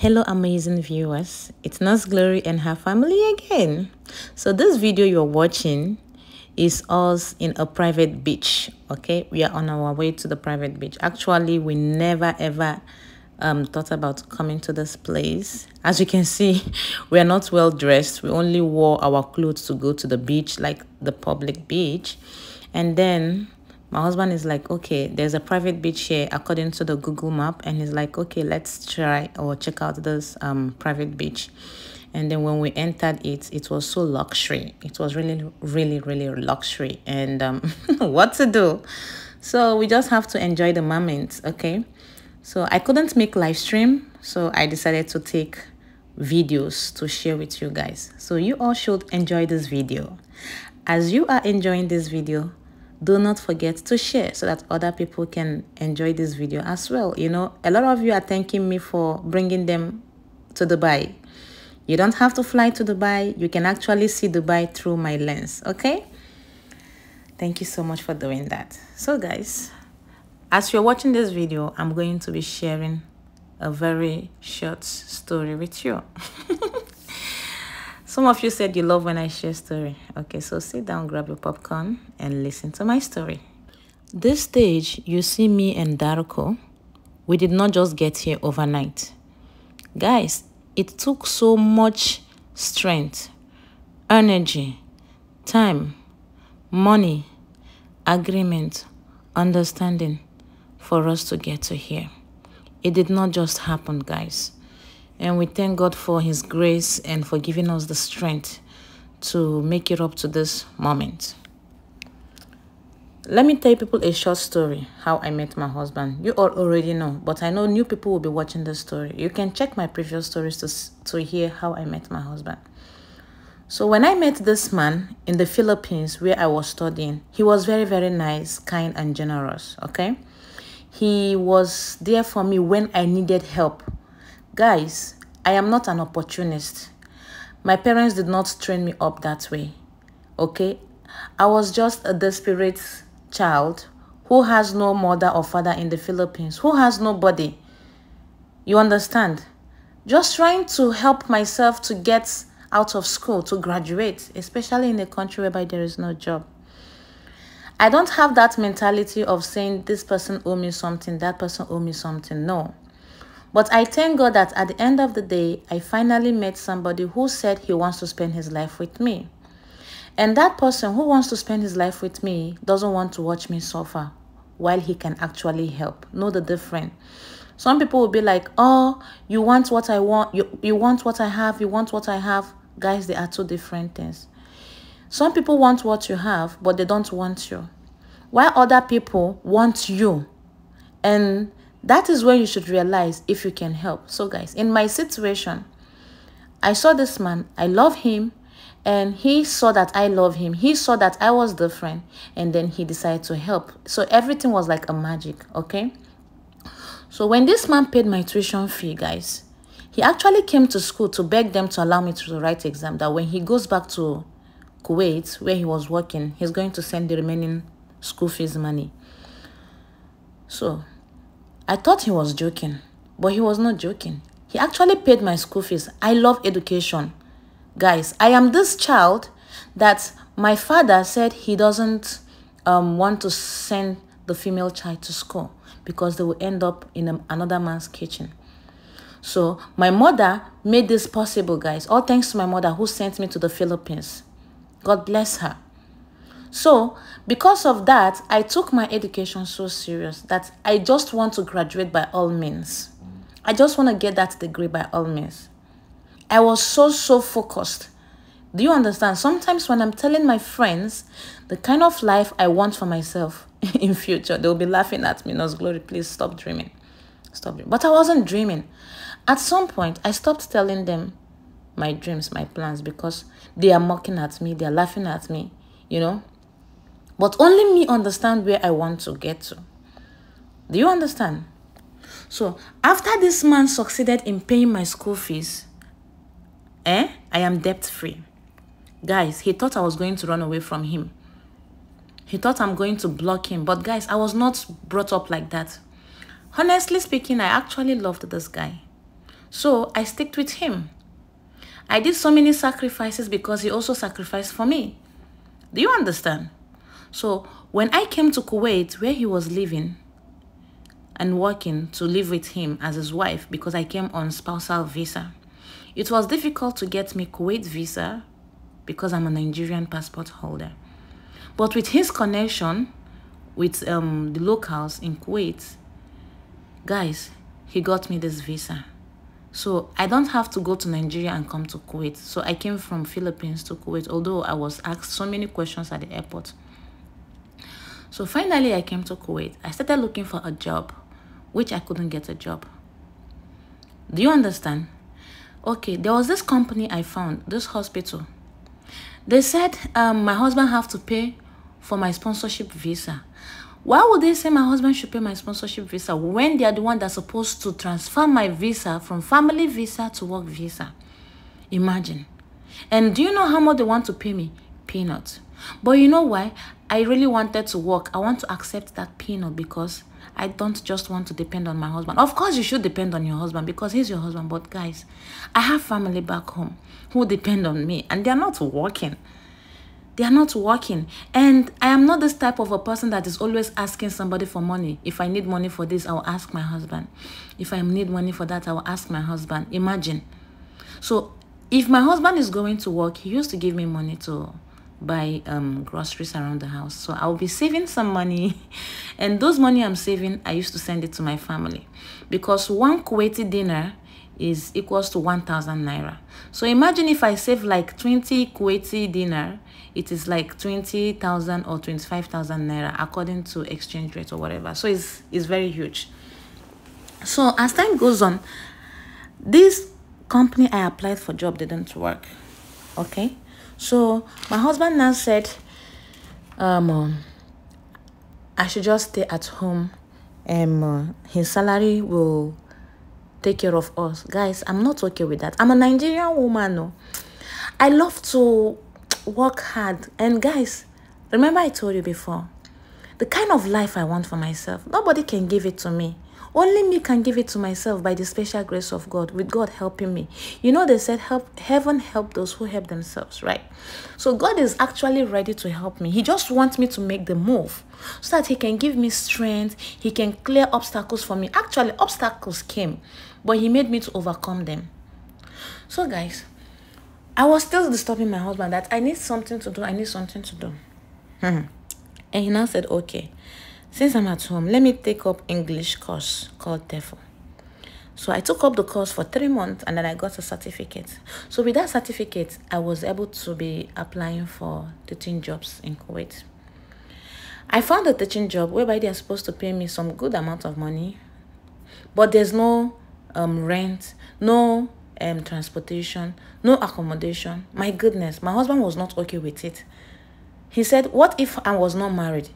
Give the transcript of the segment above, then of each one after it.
Hello amazing viewers, it's Nurse Glory and her family again. So this video you're watching is us in a private beach, okay? We are on our way to the private beach. Actually, we never ever um, thought about coming to this place. As you can see, we are not well dressed. We only wore our clothes to go to the beach, like the public beach. And then my husband is like okay there's a private beach here according to the google map and he's like okay let's try or check out this um private beach. And then when we entered it it was so luxury. It was really really really luxury and um what to do? So we just have to enjoy the moment okay? So i couldn't make live stream so i decided to take videos to share with you guys. So you all should enjoy this video. As you are enjoying this video do not forget to share so that other people can enjoy this video as well. You know a lot of you are thanking me for bringing them to dubai. You don't have to fly to dubai. You can actually see dubai through my lens okay? Thank you so much for doing that. So guys as you're watching this video i'm going to be sharing a very short story with you Some of you said you love when I share story. Okay, so sit down, grab your popcorn, and listen to my story. This stage, you see me and Darko. We did not just get here overnight. Guys, it took so much strength, energy, time, money, agreement, understanding for us to get to here. It did not just happen, guys. And we thank God for His grace and for giving us the strength to make it up to this moment. Let me tell people a short story how I met my husband. You all already know, but I know new people will be watching this story. You can check my previous stories to, to hear how I met my husband. So when I met this man in the Philippines where I was studying, he was very, very nice, kind, and generous, okay? He was there for me when I needed help Guys, I am not an opportunist. My parents did not train me up that way. Okay? I was just a desperate child who has no mother or father in the Philippines, who has nobody. You understand? Just trying to help myself to get out of school, to graduate, especially in a country whereby there is no job. I don't have that mentality of saying this person owe me something, that person owe me something. No. But I thank God that at the end of the day, I finally met somebody who said he wants to spend his life with me. And that person who wants to spend his life with me doesn't want to watch me suffer while he can actually help. Know the difference. Some people will be like, oh, you want what I want. You, you want what I have. You want what I have. Guys, they are two different things. Some people want what you have, but they don't want you. While other people want you. And that is where you should realize if you can help. So guys, in my situation, I saw this man, I love him, and he saw that I love him. He saw that I was different, and then he decided to help. So everything was like a magic, okay? So when this man paid my tuition fee, guys, he actually came to school to beg them to allow me to write exam that when he goes back to Kuwait, where he was working, he's going to send the remaining school fees money. So I thought he was joking, but he was not joking. He actually paid my school fees. I love education. Guys, I am this child that my father said he doesn't um, want to send the female child to school because they will end up in a, another man's kitchen. So my mother made this possible, guys. All thanks to my mother who sent me to the Philippines. God bless her. So, because of that, I took my education so serious that I just want to graduate by all means. I just want to get that degree by all means. I was so, so focused. Do you understand? Sometimes when I'm telling my friends the kind of life I want for myself in future, they'll be laughing at me. Nurse Glory, please stop dreaming. Stop dreaming. But I wasn't dreaming. At some point, I stopped telling them my dreams, my plans, because they are mocking at me. They are laughing at me, you know. But only me understand where I want to get to. Do you understand? So after this man succeeded in paying my school fees, eh, I am debt free. Guys, he thought I was going to run away from him. He thought I'm going to block him. But guys, I was not brought up like that. Honestly speaking, I actually loved this guy. So I sticked with him. I did so many sacrifices because he also sacrificed for me. Do you understand? So when I came to Kuwait, where he was living and working to live with him as his wife because I came on spousal visa, it was difficult to get me Kuwait visa because I'm a Nigerian passport holder. But with his connection with um, the locals in Kuwait, guys, he got me this visa. So I don't have to go to Nigeria and come to Kuwait. So I came from Philippines to Kuwait, although I was asked so many questions at the airport. So finally I came to Kuwait. I started looking for a job, which I couldn't get a job. Do you understand? Okay, there was this company I found, this hospital. They said um, my husband have to pay for my sponsorship visa. Why would they say my husband should pay my sponsorship visa when they are the one that's supposed to transfer my visa from family visa to work visa? Imagine. And do you know how much they want to pay me? Peanuts. But you know why? I really wanted to work. I want to accept that peanut because I don't just want to depend on my husband. Of course, you should depend on your husband because he's your husband. But guys, I have family back home who depend on me and they're not working they are not working and i am not this type of a person that is always asking somebody for money if i need money for this i will ask my husband if i need money for that i will ask my husband imagine so if my husband is going to work he used to give me money to buy um, groceries around the house so i'll be saving some money and those money i'm saving i used to send it to my family because one kuwaiti dinar is equals to 1000 naira so imagine if i save like 20 kuwaiti dinar it is like 20,000 or 25,000 naira according to exchange rate or whatever. So it's, it's very huge. So as time goes on, this company I applied for job didn't work. Okay. So my husband now said, um, I should just stay at home. and uh, his salary will take care of us. Guys, I'm not okay with that. I'm a Nigerian woman. No. I love to work hard. And guys, remember I told you before, the kind of life I want for myself, nobody can give it to me. Only me can give it to myself by the special grace of God, with God helping me. You know, they said, help heaven help those who help themselves, right? So God is actually ready to help me. He just wants me to make the move so that He can give me strength. He can clear obstacles for me. Actually, obstacles came, but He made me to overcome them. So, guys, I was still disturbing my husband that I need something to do. I need something to do. Hmm. and he now said, okay, since I'm at home, let me take up English course called TEFL. So I took up the course for three months and then I got a certificate. So with that certificate, I was able to be applying for teaching jobs in Kuwait. I found a teaching job whereby they are supposed to pay me some good amount of money, but there's no um, rent, no um, transportation, no accommodation. My goodness, my husband was not okay with it. He said, What if I was not married?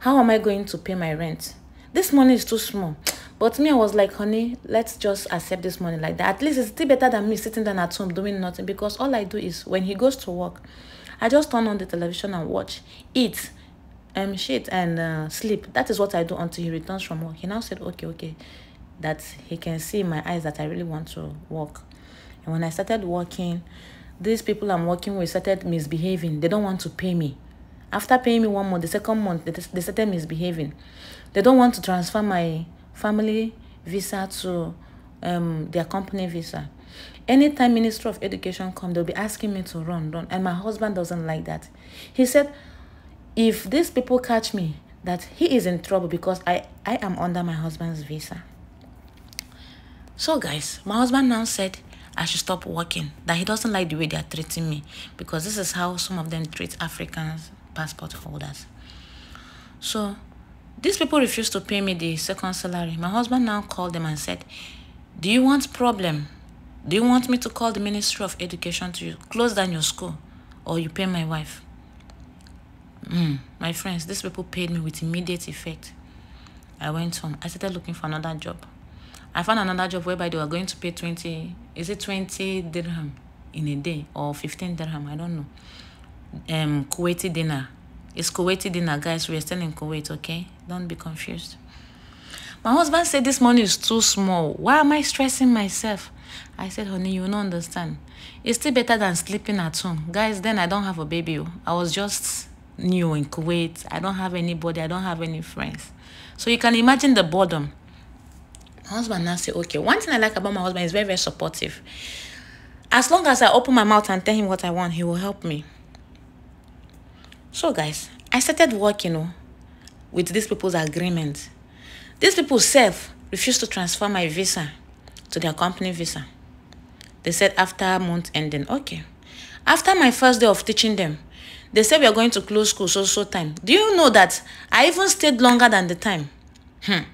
How am I going to pay my rent? This money is too small. But me, I was like, honey, let's just accept this money like that. At least it's still better than me sitting down at home doing nothing because all I do is when he goes to work, I just turn on the television and watch, eat, um, shit, and uh, sleep. That is what I do until he returns from work. He now said, okay, okay, that he can see in my eyes that I really want to work. And when I started working, these people I'm working with started misbehaving. They don't want to pay me. After paying me one month, the second month, they they started misbehaving. They don't want to transfer my family visa to um, their company visa. Anytime Minister of Education come, they'll be asking me to run, run. And my husband doesn't like that. He said, if these people catch me, that he is in trouble because I, I am under my husband's visa. So guys, my husband now said I should stop working. That he doesn't like the way they are treating me because this is how some of them treat Africans passport holders. So these people refused to pay me the second salary. My husband now called them and said, Do you want problem? Do you want me to call the Ministry of Education to close down your school or you pay my wife? Mm, my friends, these people paid me with immediate effect. I went home. I started looking for another job. I found another job whereby they were going to pay 20, is it 20 dirham in a day or 15 dirham? I don't know. Um, Kuwaiti dinar. It's Kuwaiti dinar, guys. We're still in Kuwait, okay? Don't be confused. My husband said this money is too small. Why am I stressing myself? I said, honey, you don't understand. It's still better than sleeping at home. Guys, then I don't have a baby. Oh. I was just new in Kuwait. I don't have anybody. I don't have any friends. So you can imagine the boredom. My husband now say, okay, one thing I like about my husband is very, very supportive. As long as I open my mouth and tell him what I want, he will help me. So guys, I started working oh, with these people's agreement. These people self refused to transfer my visa to their company visa. They said after month ending, okay. After my first day of teaching them, they said we are going to close school so so time. Do you know that I even stayed longer than the time? Hmm.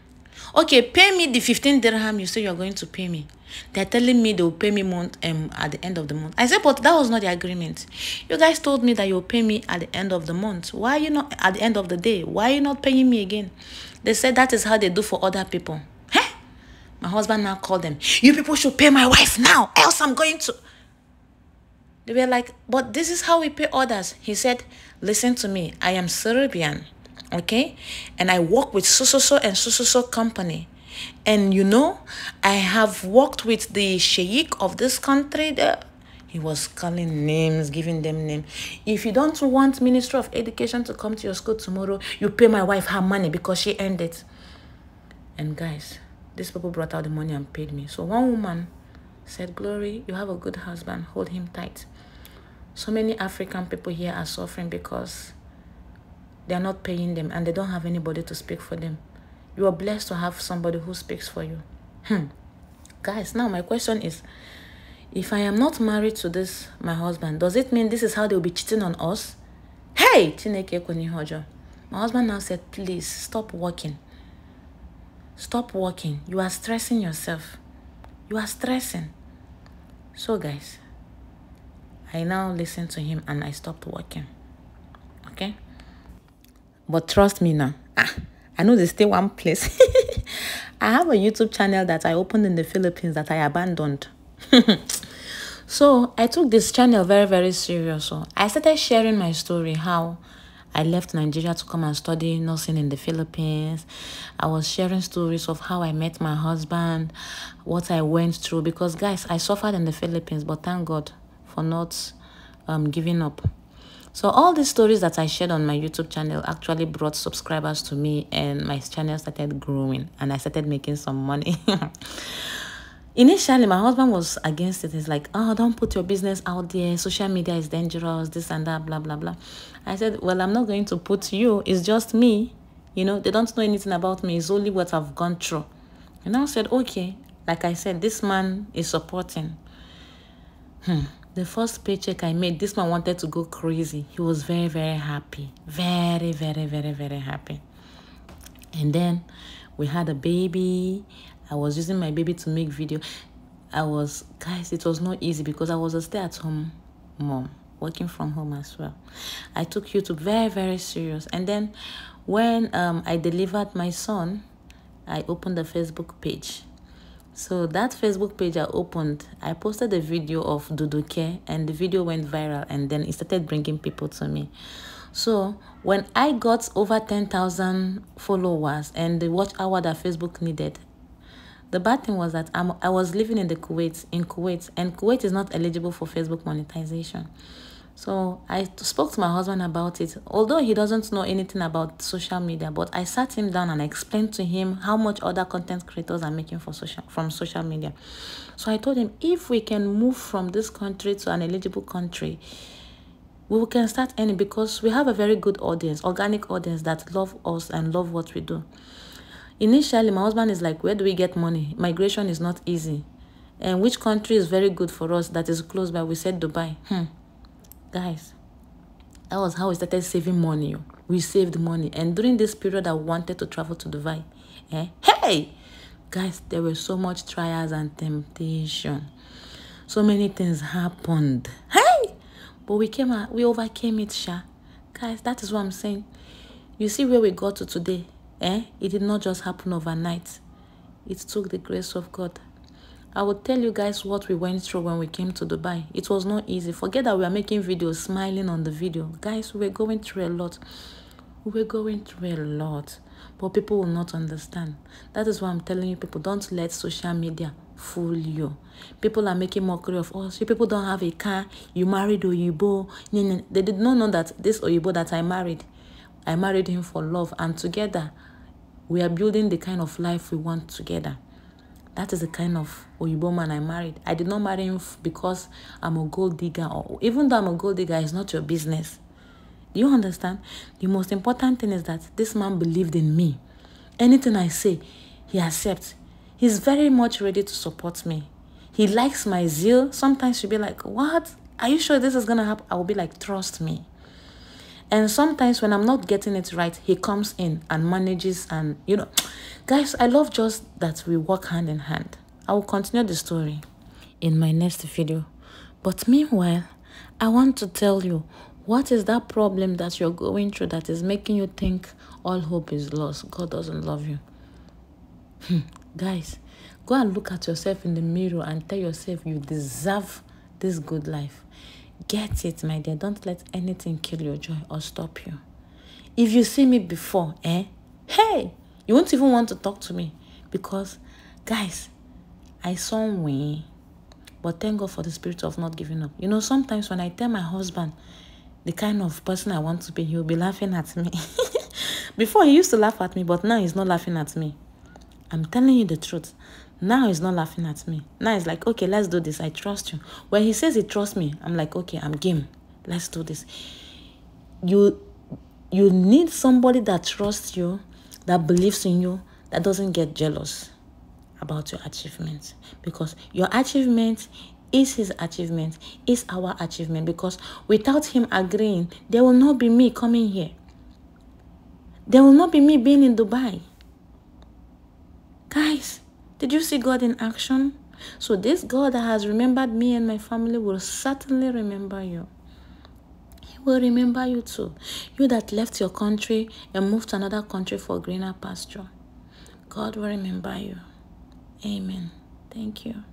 Okay, pay me the 15 dirham you say you are going to pay me. They're telling me they will pay me month um at the end of the month. I said, but that was not the agreement. You guys told me that you will pay me at the end of the month. Why are you not at the end of the day? Why are you not paying me again? They said that is how they do for other people. Huh? My husband now called them. You people should pay my wife now, else I'm going to. They were like, but this is how we pay others. He said, listen to me. I am Serbian, okay? And I work with so so so and so so so company. And you know, I have worked with the sheikh of this country. He was calling names, giving them names. If you don't want Minister of Education to come to your school tomorrow, you pay my wife her money because she earned it. And guys, these people brought out the money and paid me. So one woman said, Glory, you have a good husband. Hold him tight. So many African people here are suffering because they are not paying them and they don't have anybody to speak for them. You are blessed to have somebody who speaks for you. Hmm. Guys, now my question is, if I am not married to this, my husband, does it mean this is how they'll be cheating on us? Hey! My husband now said, please stop working. Stop working. You are stressing yourself. You are stressing. So guys, I now listen to him and I stopped working. Okay? But trust me now. Ah, I know they stay one place. I have a YouTube channel that I opened in the Philippines that I abandoned. so I took this channel very, very serious. So I started sharing my story, how I left Nigeria to come and study nursing in the Philippines. I was sharing stories of how I met my husband, what I went through. Because, guys, I suffered in the Philippines, but thank God for not um, giving up. So all these stories that I shared on my YouTube channel actually brought subscribers to me and my channel started growing and I started making some money. Initially, my husband was against it. He's like, oh, don't put your business out there. Social media is dangerous, this and that, blah, blah, blah. I said, well, I'm not going to put you. It's just me. You know, they don't know anything about me. It's only what I've gone through. And I said, okay. Like I said, this man is supporting. Hmm the first paycheck I made, this man wanted to go crazy. He was very, very happy. Very, very, very, very happy. And then we had a baby. I was using my baby to make video. I was, guys, it was not easy because I was a stay-at-home mom, working from home as well. I took YouTube very, very serious. And then when um, I delivered my son, I opened a Facebook page so that Facebook page I opened, I posted a video of Duduke and the video went viral and then it started bringing people to me. So when I got over 10,000 followers and the watch hour that Facebook needed, the bad thing was that I'm, I was living in the Kuwait, in Kuwait, and Kuwait is not eligible for Facebook monetization. So I spoke to my husband about it. Although he doesn't know anything about social media, but I sat him down and explained to him how much other content creators are making for social from social media. So I told him if we can move from this country to an eligible country, we can start earning because we have a very good audience, organic audience that love us and love what we do. Initially, my husband is like, where do we get money? Migration is not easy. And which country is very good for us that is close by? We said Dubai. Hmm guys that was how we started saving money we saved money. And during this period i wanted to travel to dubai. Eh? hey! Guys there were so much trials and temptation. So many things happened. Hey! But we came out we overcame it sha. Guys that is what i'm saying. You see where we got to today eh? It did not just happen overnight. It took the grace of god I will tell you guys what we went through when we came to Dubai. It was not easy. Forget that we are making videos, smiling on the video. Guys, we were going through a lot. We were going through a lot. But people will not understand. That is why I'm telling you people, don't let social media fool you. People are making mockery of us. You people don't have a car. You married Oyibo. They did not know that this Oyibo that I married, I married him for love. And together, we are building the kind of life we want together. That is the kind of Oyibo man I married. I did not marry him because I'm a gold digger. Or even though I'm a gold digger, it's not your business. Do you understand? The most important thing is that this man believed in me. Anything I say, he accepts. He's very much ready to support me. He likes my zeal. Sometimes she'll be like, What? Are you sure this is going to happen? I will be like, Trust me. And sometimes when I'm not getting it right, he comes in and manages. And, you know, guys, I love just that we work hand in hand. I will continue the story in my next video. But meanwhile, I want to tell you what is that problem that you're going through that is making you think all hope is lost? God doesn't love you. Hmm. Guys, go and look at yourself in the mirror and tell yourself you deserve this good life. Get it, my dear. Don't let anything kill your joy or stop you. If you see me before, eh? Hey, you won't even want to talk to me because, guys, I saw way. But thank God for the spirit of not giving up. You know, sometimes when I tell my husband the kind of person I want to be, he'll be laughing at me. Before he used to laugh at me, but now he's not laughing at me. I'm telling you the truth. Now he's not laughing at me. Now he's like, okay, let's do this. I trust you. When he says he trusts me, I'm like, okay, I'm game. Let's do this. You you need somebody that trusts you, that believes in you, that doesn't get jealous about your achievements. Because your achievement is his achievement, is our achievement. Because without him agreeing, there will not be me coming here. There will not be me being in Dubai. Guys, did you see God in action? So this God that has remembered me and my family will certainly remember you. He will remember you too. You that left your country and moved to another country for greener pasture. God will remember you. Amen. Thank you.